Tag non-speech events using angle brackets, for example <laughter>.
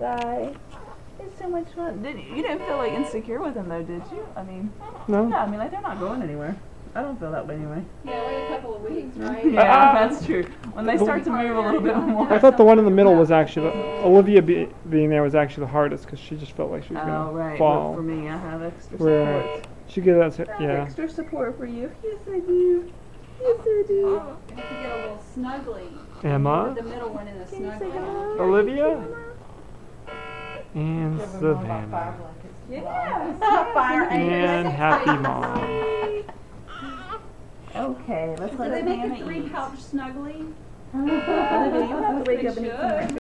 guy. It's so much fun. Did you, you didn't feel like insecure with him though, did you? I mean, No. no. I mean, like they're not going anywhere. I don't feel that way anyway. Yeah, wait a couple of weeks, right? Yeah, ah. that's true. When they start to move a little bit more. I thought the one in the middle was actually the, Olivia be, being there was actually the hardest because she just felt like she was Oh gonna right. fall. But for me, I have extra Where- support. She gave that. I have Yeah. extra support for you. Yes, I do. Yes, I do. Oh, you have to get a little snuggly. Emma, the middle one in the Can you say snuggly. hello? Olivia, and Savannah, Yeah. Fire <laughs> and Happy Mom. Okay, let's Do let they make a three eat. pouch snuggly? <laughs> Olivia, you have to wake up and eat should. some